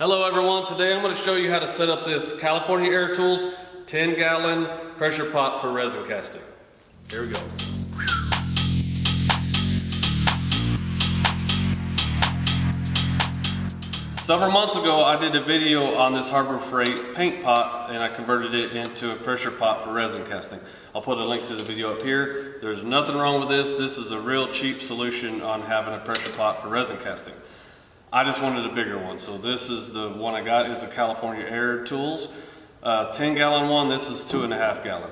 Hello everyone, today I'm going to show you how to set up this California Air Tools 10 gallon pressure pot for resin casting. Here we go. Several months ago I did a video on this Harbor Freight paint pot and I converted it into a pressure pot for resin casting. I'll put a link to the video up here. There's nothing wrong with this. This is a real cheap solution on having a pressure pot for resin casting. I just wanted a bigger one. So this is the one I got is the California Air Tools. Uh, 10 gallon one, this is two and a half gallon.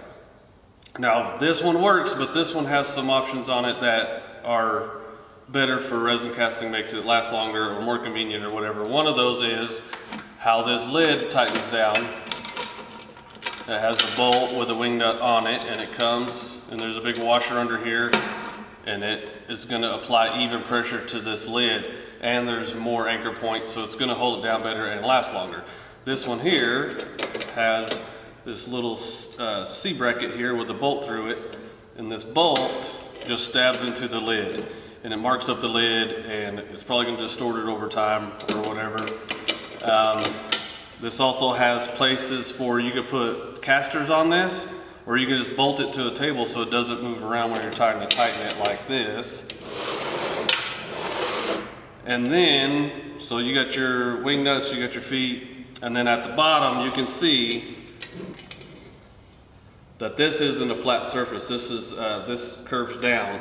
Now this one works, but this one has some options on it that are better for resin casting, makes it last longer or more convenient or whatever. One of those is how this lid tightens down. It has a bolt with a wing nut on it and it comes and there's a big washer under here and it is going to apply even pressure to this lid and there's more anchor points so it's going to hold it down better and last longer. This one here has this little uh, C bracket here with a bolt through it and this bolt just stabs into the lid and it marks up the lid and it's probably going to distort it over time or whatever. Um, this also has places for you could put casters on this or you can just bolt it to a table so it doesn't move around when you're trying to tighten it like this. And then, so you got your wing nuts, you got your feet, and then at the bottom you can see that this isn't a flat surface. This is, uh, this curves down.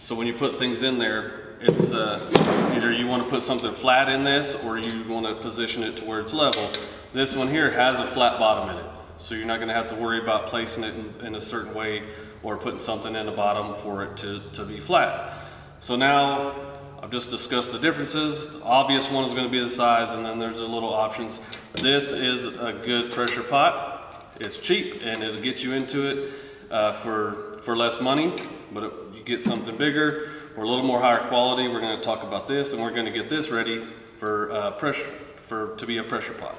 So when you put things in there, it's uh, either you want to put something flat in this or you want to position it to where it's level. This one here has a flat bottom in it. So you're not going to have to worry about placing it in, in, a certain way or putting something in the bottom for it to, to be flat. So now I've just discussed the differences. The obvious one is going to be the size and then there's a little options. This is a good pressure pot. It's cheap and it'll get you into it uh, for, for less money, but it, you get something bigger or a little more higher quality. We're going to talk about this and we're going to get this ready for uh, pressure for to be a pressure pot.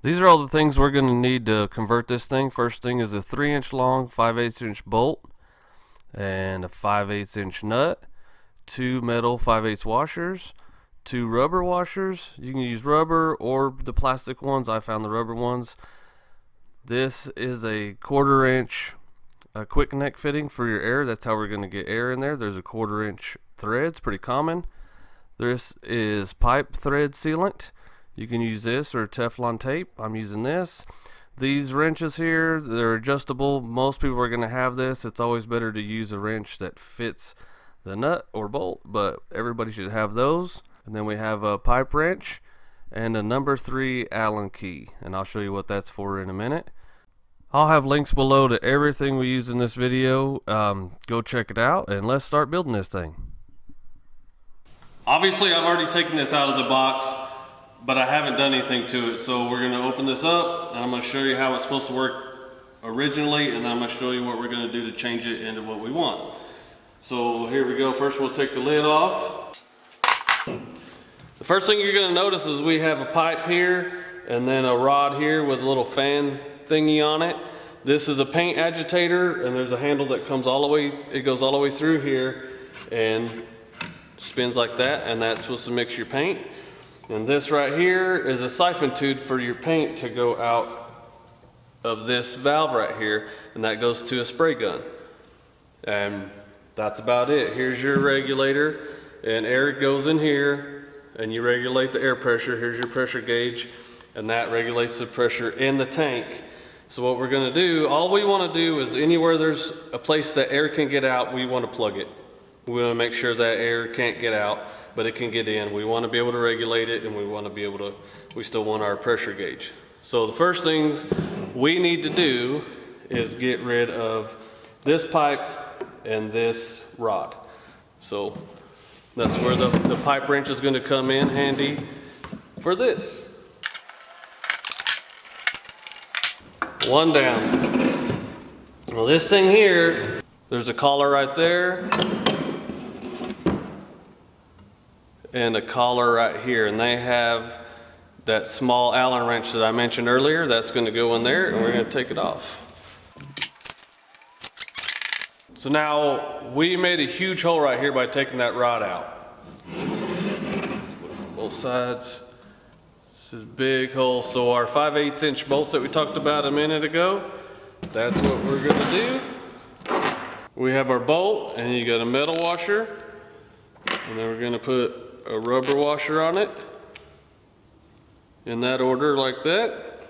These are all the things we're going to need to convert this thing. First thing is a 3 inch long 5 8 inch bolt and a 5 8 inch nut, two metal 5 8 washers, two rubber washers. You can use rubber or the plastic ones. I found the rubber ones. This is a quarter inch a quick connect fitting for your air. That's how we're going to get air in there. There's a quarter inch threads, pretty common. This is pipe thread sealant. You can use this or Teflon tape. I'm using this. These wrenches here, they're adjustable. Most people are going to have this. It's always better to use a wrench that fits the nut or bolt, but everybody should have those. And then we have a pipe wrench and a number three Allen key. And I'll show you what that's for in a minute. I'll have links below to everything we use in this video. Um, go check it out and let's start building this thing. Obviously I've already taken this out of the box but I haven't done anything to it. So we're gonna open this up and I'm gonna show you how it's supposed to work originally and then I'm gonna show you what we're gonna do to change it into what we want. So here we go. First we'll take the lid off. The first thing you're gonna notice is we have a pipe here and then a rod here with a little fan thingy on it. This is a paint agitator and there's a handle that comes all the way, it goes all the way through here and spins like that and that's supposed to mix your paint. And this right here is a siphon tube for your paint to go out of this valve right here, and that goes to a spray gun. And that's about it. Here's your regulator, and air goes in here, and you regulate the air pressure. Here's your pressure gauge, and that regulates the pressure in the tank. So what we're gonna do, all we wanna do is anywhere there's a place that air can get out, we wanna plug it. We wanna make sure that air can't get out but it can get in. We want to be able to regulate it and we want to be able to, we still want our pressure gauge. So the first things we need to do is get rid of this pipe and this rod. So that's where the, the pipe wrench is going to come in handy for this. One down. Well, this thing here, there's a collar right there and a collar right here. And they have that small Allen wrench that I mentioned earlier. That's going to go in there and we're going to take it off. So now we made a huge hole right here by taking that rod out. Both sides. This is big hole. So our 5 8 inch bolts that we talked about a minute ago, that's what we're gonna do. We have our bolt and you got a metal washer. And then we're gonna put a rubber washer on it. In that order like that.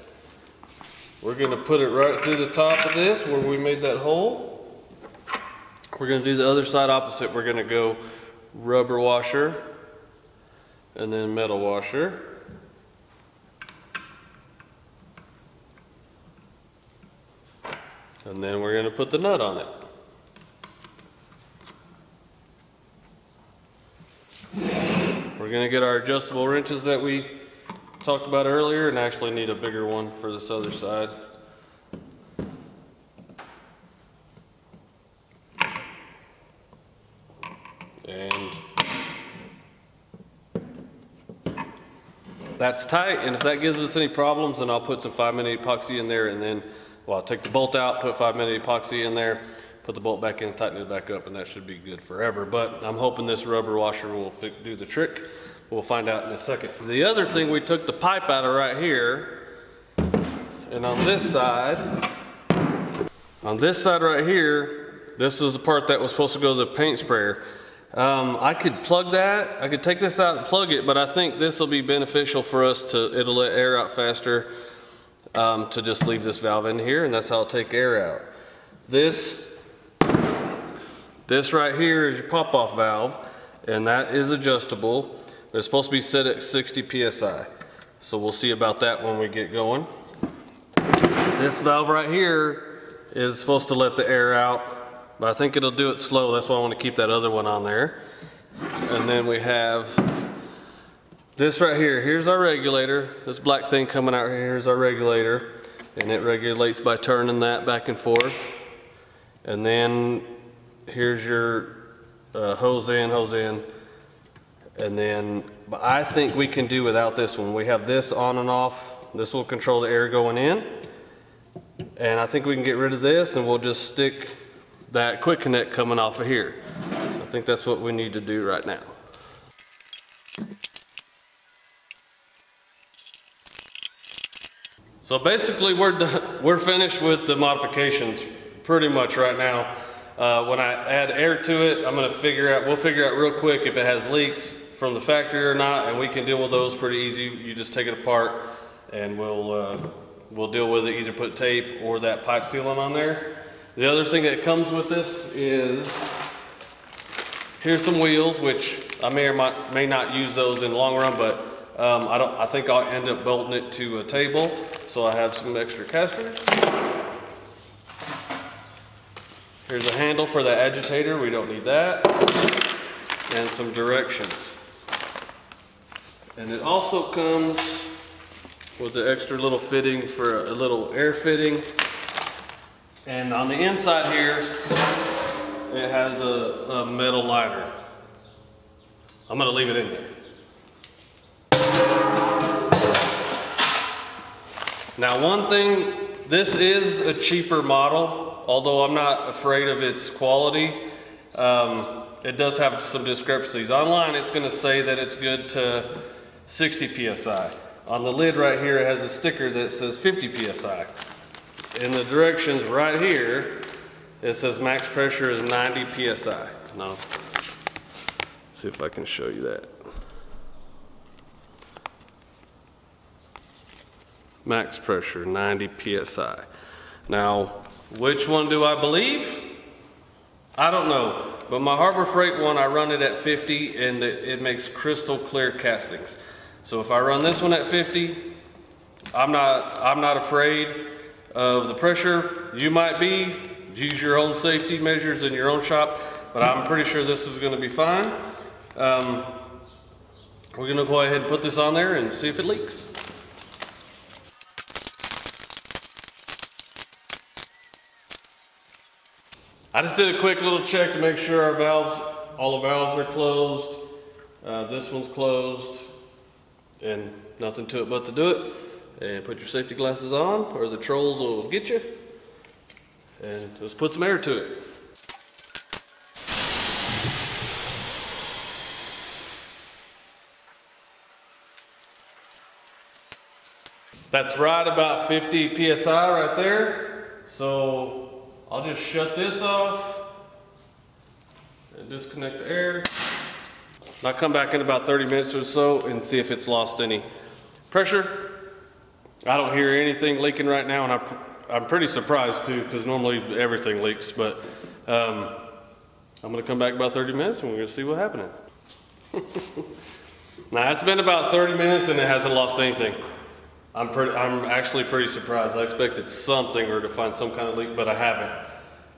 We're gonna put it right through the top of this where we made that hole. We're gonna do the other side opposite. We're gonna go rubber washer and then metal washer. And then we're gonna put the nut on it. We're gonna get our adjustable wrenches that we talked about earlier and actually need a bigger one for this other side. And that's tight, and if that gives us any problems, then I'll put some five minute epoxy in there and then, well, I'll take the bolt out, put five minute epoxy in there, put the bolt back in, tighten it back up, and that should be good forever. But I'm hoping this rubber washer will do the trick. We'll find out in a second. The other thing, we took the pipe out of right here, and on this side, on this side right here, this is the part that was supposed to go to the paint sprayer. Um, I could plug that, I could take this out and plug it, but I think this will be beneficial for us to, it'll let air out faster, um, to just leave this valve in here, and that's how I'll take air out. This, this right here is your pop-off valve, and that is adjustable. It's supposed to be set at 60 PSI. So we'll see about that when we get going. This valve right here is supposed to let the air out, but I think it'll do it slow. That's why I want to keep that other one on there. And then we have this right here. Here's our regulator. This black thing coming out here is our regulator. And it regulates by turning that back and forth. And then here's your uh, hose in, hose in. And then, but I think we can do without this one. We have this on and off. This will control the air going in. And I think we can get rid of this and we'll just stick that quick connect coming off of here. So I think that's what we need to do right now. So basically we're, done, we're finished with the modifications pretty much right now. Uh, when I add air to it, I'm gonna figure out, we'll figure out real quick if it has leaks from the factory or not, and we can deal with those pretty easy. You just take it apart and we'll, uh, we'll deal with it, either put tape or that pipe sealant on there. The other thing that comes with this is, here's some wheels, which I may or might, may not use those in the long run, but um, I don't, I think I'll end up bolting it to a table. So I have some extra casters. Here's a handle for the agitator, we don't need that. And some directions. And it also comes with the extra little fitting for a little air fitting. And on the inside here, it has a, a metal liner. I'm gonna leave it in there. Now one thing, this is a cheaper model, although I'm not afraid of its quality. Um, it does have some discrepancies. Online it's gonna say that it's good to 60 PSI. On the lid right here it has a sticker that says 50 PSI. In the directions right here, it says max pressure is 90 PSI. Now, see if I can show you that. max pressure 90 psi. Now, which one do I believe? I don't know, but my Harbor Freight one, I run it at 50 and it, it, makes crystal clear castings. So if I run this one at 50, I'm not, I'm not afraid of the pressure. You might be, use your own safety measures in your own shop, but I'm pretty sure this is gonna be fine. Um, we're gonna go ahead and put this on there and see if it leaks. I just did a quick little check to make sure our valves, all the valves are closed. Uh, this one's closed and nothing to it but to do it. And put your safety glasses on or the trolls will get you. And just put some air to it. That's right about 50 PSI right there. So I'll just shut this off and disconnect the air. I'll come back in about 30 minutes or so and see if it's lost any pressure. I don't hear anything leaking right now and I, I'm pretty surprised too because normally everything leaks, but um, I'm gonna come back about 30 minutes and we're gonna see what happened. now it's been about 30 minutes and it hasn't lost anything. I'm pretty, I'm actually pretty surprised. I expected something or to find some kind of leak, but I haven't.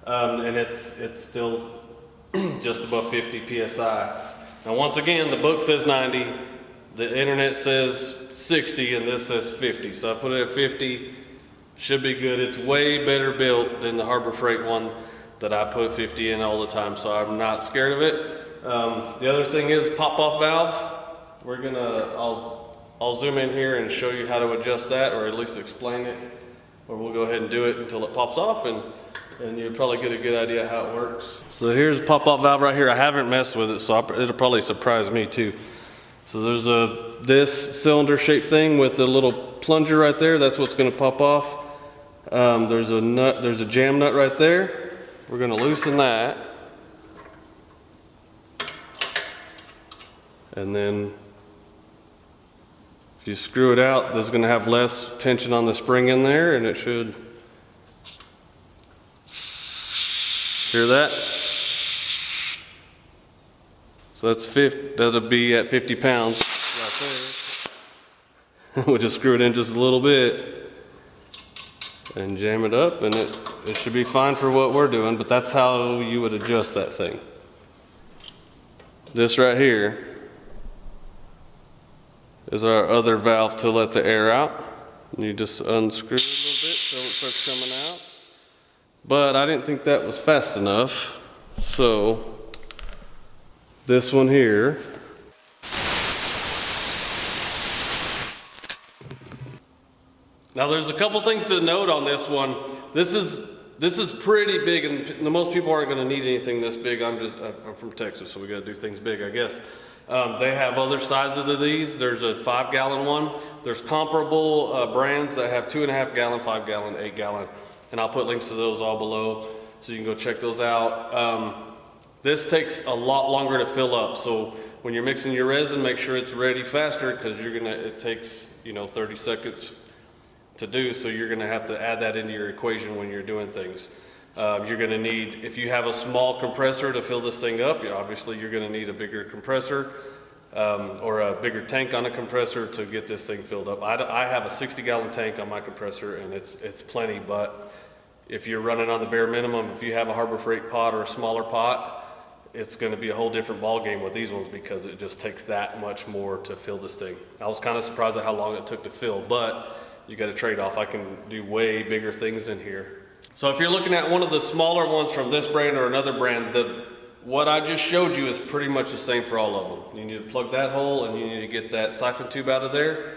Um, and it's, it's still just above 50 PSI. Now once again, the book says 90, the internet says 60, and this says 50. So I put it at 50, should be good. It's way better built than the Harbor Freight one that I put 50 in all the time, so I'm not scared of it. Um, the other thing is pop-off valve. We're gonna, I'll, I'll zoom in here and show you how to adjust that, or at least explain it. Or we'll go ahead and do it until it pops off, and, and you'll probably get a good idea how it works. So here's the pop-off valve right here. I haven't messed with it, so it'll probably surprise me too. So there's a this cylinder shaped thing with the little plunger right there. That's what's gonna pop off. Um, there's a nut, there's a jam nut right there. We're going to loosen that. And then if you screw it out, there's going to have less tension on the spring in there and it should hear that? So that's 50, that'll be at 50 pounds right we'll just screw it in just a little bit and jam it up and it, it should be fine for what we're doing, but that's how you would adjust that thing. This right here is our other valve to let the air out. And you just unscrew it a little bit so it starts coming out. But I didn't think that was fast enough. So this one here Now there's a couple things to note on this one. This is this is pretty big and most people aren't going to need anything this big. I'm just I'm from Texas so we got to do things big I guess. Um, they have other sizes of these. There's a five gallon one. There's comparable uh, brands that have two and a half gallon, five gallon, eight gallon. And I'll put links to those all below so you can go check those out. Um, this takes a lot longer to fill up. So when you're mixing your resin, make sure it's ready faster because you're gonna, it takes, you know, 30 seconds to do, so you're gonna have to add that into your equation when you're doing things. Uh, you're gonna need, if you have a small compressor to fill this thing up, you, obviously you're gonna need a bigger compressor um, or a bigger tank on a compressor to get this thing filled up. I, I have a 60 gallon tank on my compressor and it's, it's plenty, but if you're running on the bare minimum, if you have a Harbor Freight pot or a smaller pot, it's going to be a whole different ball game with these ones because it just takes that much more to fill this thing. I was kind of surprised at how long it took to fill, but you got a trade-off. I can do way bigger things in here. So if you're looking at one of the smaller ones from this brand or another brand, the, what I just showed you is pretty much the same for all of them. You need to plug that hole and you need to get that siphon tube out of there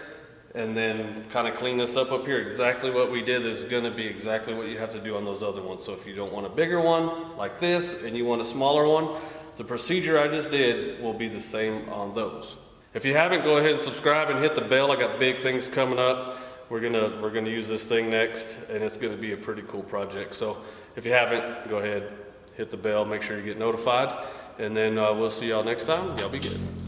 and then kind of clean this up up here. Exactly what we did is gonna be exactly what you have to do on those other ones. So if you don't want a bigger one like this and you want a smaller one, the procedure I just did will be the same on those. If you haven't, go ahead and subscribe and hit the bell. I got big things coming up we're gonna we're gonna use this thing next and it's gonna be a pretty cool project. So if you haven't go ahead hit the bell make sure you get notified and then uh, we'll see y'all next time. Y'all be good